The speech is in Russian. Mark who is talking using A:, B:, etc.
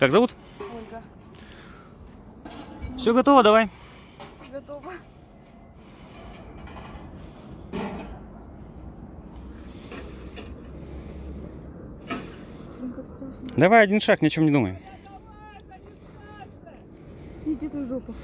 A: Как зовут?
B: Ольга.
A: Все готово, давай.
B: Готова.
A: Давай один шаг, ни о чем не думай.
B: Иди ты в жопу.